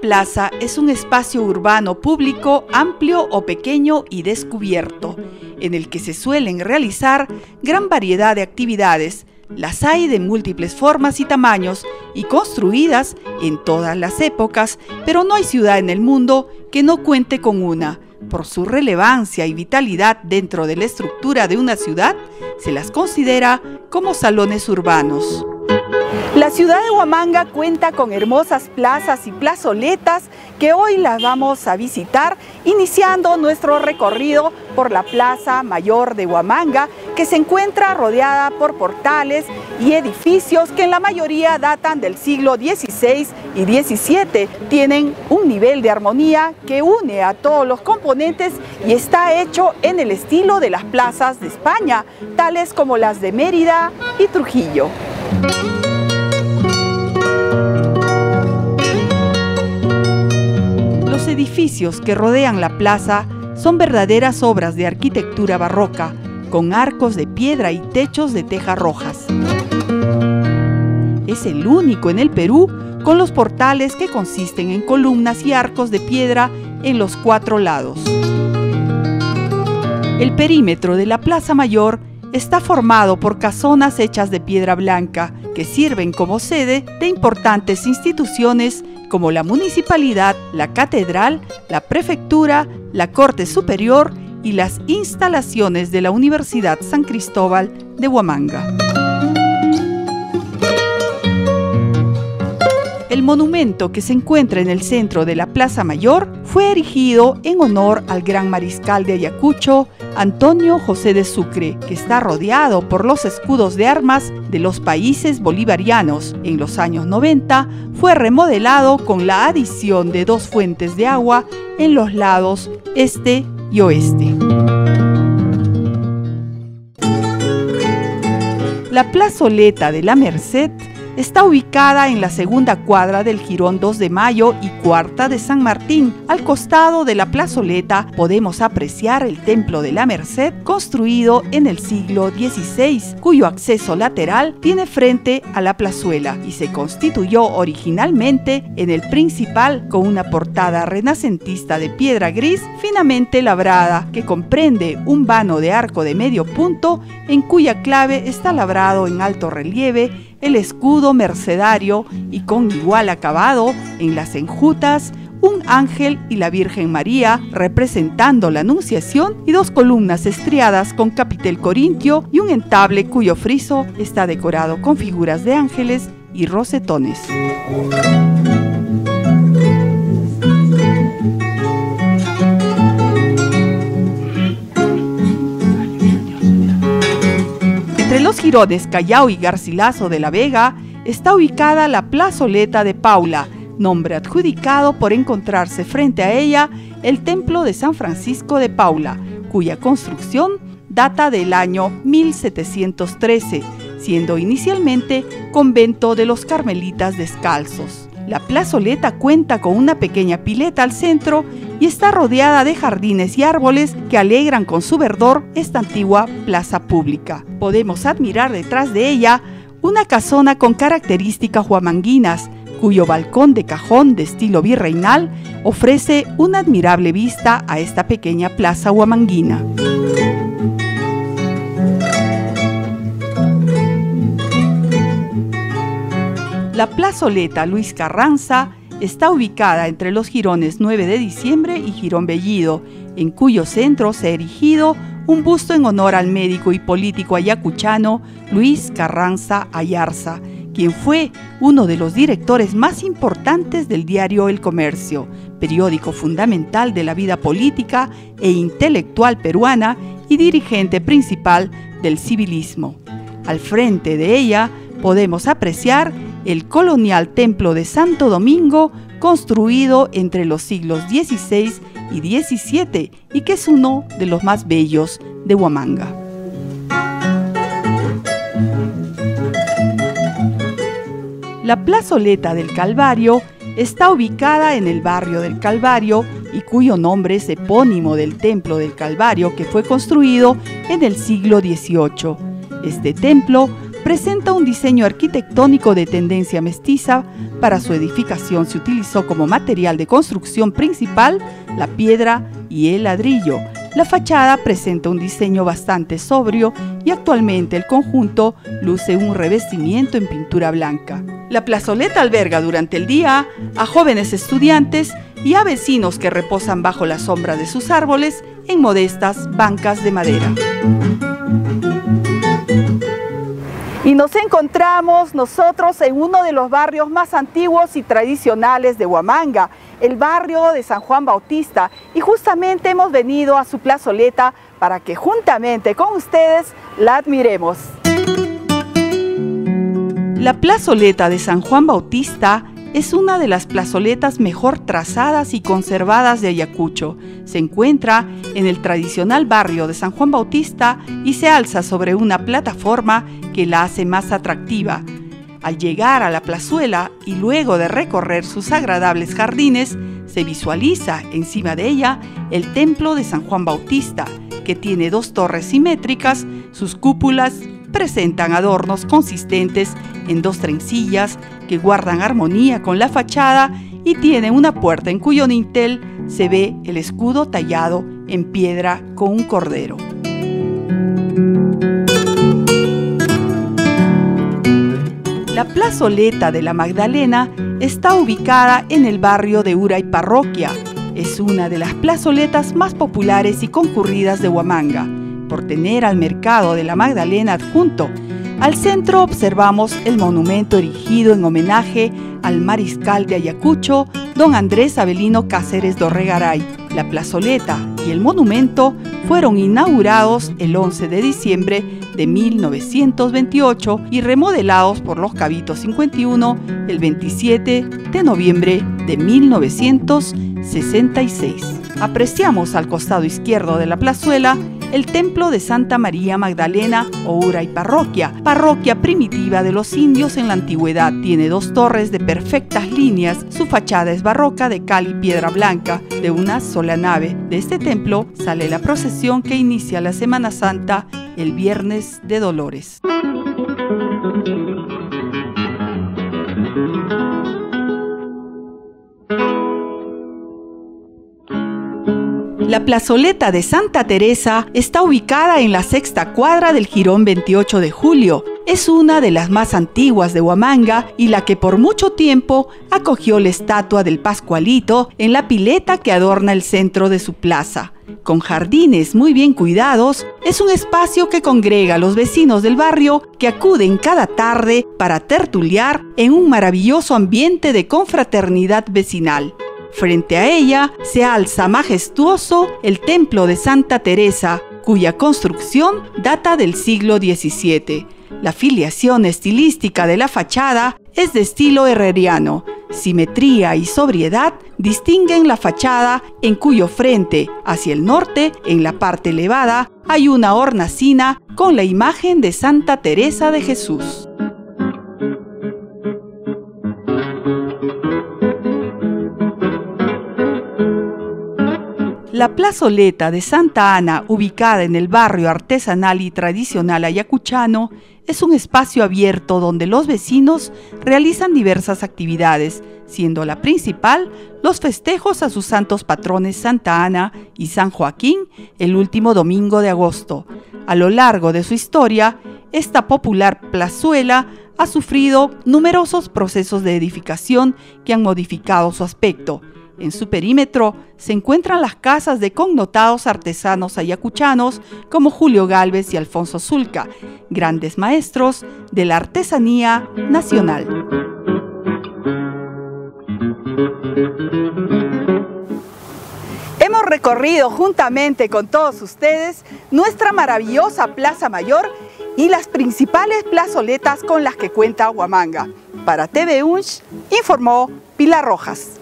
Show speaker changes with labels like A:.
A: plaza es un espacio urbano público amplio o pequeño y descubierto, en el que se suelen realizar gran variedad de actividades. Las hay de múltiples formas y tamaños y construidas en todas las épocas, pero no hay ciudad en el mundo que no cuente con una. Por su relevancia y vitalidad dentro de la estructura de una ciudad, se las considera como salones urbanos. La ciudad de Huamanga cuenta con hermosas plazas y plazoletas que hoy las vamos a visitar iniciando nuestro recorrido por la Plaza Mayor de Huamanga que se encuentra rodeada por portales y edificios que en la mayoría datan del siglo XVI y XVII. Tienen un nivel de armonía que une a todos los componentes y está hecho en el estilo de las plazas de España, tales como las de Mérida y Trujillo. Edificios que rodean la plaza son verdaderas obras de arquitectura barroca, con arcos de piedra y techos de tejas rojas. Es el único en el Perú con los portales que consisten en columnas y arcos de piedra en los cuatro lados. El perímetro de la Plaza Mayor está formado por casonas hechas de piedra blanca que sirven como sede de importantes instituciones como la municipalidad, la catedral, la prefectura, la Corte Superior y las instalaciones de la Universidad San Cristóbal de Huamanga. El monumento que se encuentra en el centro de la Plaza Mayor fue erigido en honor al gran mariscal de Ayacucho, Antonio José de Sucre, que está rodeado por los escudos de armas de los países bolivarianos. En los años 90 fue remodelado con la adición de dos fuentes de agua en los lados este y oeste. La plazoleta de la Merced Está ubicada en la segunda cuadra del Girón 2 de Mayo y cuarta de San Martín. Al costado de la plazoleta podemos apreciar el Templo de la Merced construido en el siglo XVI, cuyo acceso lateral tiene frente a la plazuela y se constituyó originalmente en el principal con una portada renacentista de piedra gris finamente labrada que comprende un vano de arco de medio punto en cuya clave está labrado en alto relieve el escudo mercedario y con igual acabado en las enjutas un ángel y la Virgen María representando la Anunciación y dos columnas estriadas con capitel corintio y un entable cuyo friso está decorado con figuras de ángeles y rosetones. Girones Callao y Garcilaso de la Vega está ubicada la plazoleta de Paula, nombre adjudicado por encontrarse frente a ella el templo de San Francisco de Paula, cuya construcción data del año 1713, siendo inicialmente convento de los carmelitas descalzos. La plazoleta cuenta con una pequeña pileta al centro y está rodeada de jardines y árboles que alegran con su verdor esta antigua plaza pública. Podemos admirar detrás de ella una casona con características huamanguinas, cuyo balcón de cajón de estilo virreinal ofrece una admirable vista a esta pequeña plaza huamanguina. La plazoleta Luis Carranza está ubicada entre los jirones 9 de diciembre y Girón Bellido, en cuyo centro se ha erigido un busto en honor al médico y político ayacuchano Luis Carranza Ayarza, quien fue uno de los directores más importantes del diario El Comercio, periódico fundamental de la vida política e intelectual peruana y dirigente principal del civilismo. Al frente de ella podemos apreciar el colonial templo de Santo Domingo, construido entre los siglos XVI y XVII y que es uno de los más bellos de Huamanga. La plazoleta del Calvario está ubicada en el barrio del Calvario y cuyo nombre es epónimo del templo del Calvario que fue construido en el siglo XVIII. Este templo presenta un diseño arquitectónico de tendencia mestiza. Para su edificación se utilizó como material de construcción principal la piedra y el ladrillo. La fachada presenta un diseño bastante sobrio y actualmente el conjunto luce un revestimiento en pintura blanca. La plazoleta alberga durante el día a jóvenes estudiantes y a vecinos que reposan bajo la sombra de sus árboles en modestas bancas de madera. Y nos encontramos nosotros en uno de los barrios más antiguos y tradicionales de Huamanga, el barrio de San Juan Bautista. Y justamente hemos venido a su plazoleta para que juntamente con ustedes la admiremos. La plazoleta de San Juan Bautista es una de las plazoletas mejor trazadas y conservadas de Ayacucho. Se encuentra en el tradicional barrio de San Juan Bautista y se alza sobre una plataforma que la hace más atractiva. Al llegar a la plazuela y luego de recorrer sus agradables jardines, se visualiza encima de ella el templo de San Juan Bautista, que tiene dos torres simétricas, sus cúpulas presentan adornos consistentes en dos trencillas que guardan armonía con la fachada y tiene una puerta en cuyo dintel se ve el escudo tallado en piedra con un cordero. La plazoleta de la Magdalena está ubicada en el barrio de Ura y Parroquia. Es una de las plazoletas más populares y concurridas de Huamanga por tener al mercado de la Magdalena adjunto. Al centro observamos el monumento erigido en homenaje al mariscal de Ayacucho, don Andrés Avelino Cáceres Dorregaray. La plazoleta y el monumento fueron inaugurados el 11 de diciembre de 1928 y remodelados por los Cabitos 51 el 27 de noviembre de 1966. Apreciamos al costado izquierdo de la plazuela el templo de Santa María Magdalena, Oura y Parroquia, parroquia primitiva de los indios en la antigüedad. Tiene dos torres de perfectas líneas, su fachada es barroca de cal y piedra blanca, de una sola nave. De este templo sale la procesión que inicia la Semana Santa el Viernes de Dolores. La plazoleta de Santa Teresa está ubicada en la sexta cuadra del Girón 28 de Julio. Es una de las más antiguas de Huamanga y la que por mucho tiempo acogió la estatua del Pascualito en la pileta que adorna el centro de su plaza. Con jardines muy bien cuidados, es un espacio que congrega a los vecinos del barrio que acuden cada tarde para tertuliar en un maravilloso ambiente de confraternidad vecinal. Frente a ella se alza majestuoso el templo de Santa Teresa, cuya construcción data del siglo XVII. La filiación estilística de la fachada es de estilo herreriano. Simetría y sobriedad distinguen la fachada en cuyo frente, hacia el norte, en la parte elevada, hay una hornacina con la imagen de Santa Teresa de Jesús. La plazoleta de Santa Ana, ubicada en el barrio artesanal y tradicional ayacuchano, es un espacio abierto donde los vecinos realizan diversas actividades, siendo la principal los festejos a sus santos patrones Santa Ana y San Joaquín el último domingo de agosto. A lo largo de su historia, esta popular plazuela ha sufrido numerosos procesos de edificación que han modificado su aspecto en su perímetro se encuentran las casas de connotados artesanos ayacuchanos como Julio Galvez y Alfonso Zulca, grandes maestros de la artesanía nacional. Hemos recorrido juntamente con todos ustedes nuestra maravillosa Plaza Mayor y las principales plazoletas con las que cuenta Huamanga. Para TV Unch informó Pilar Rojas.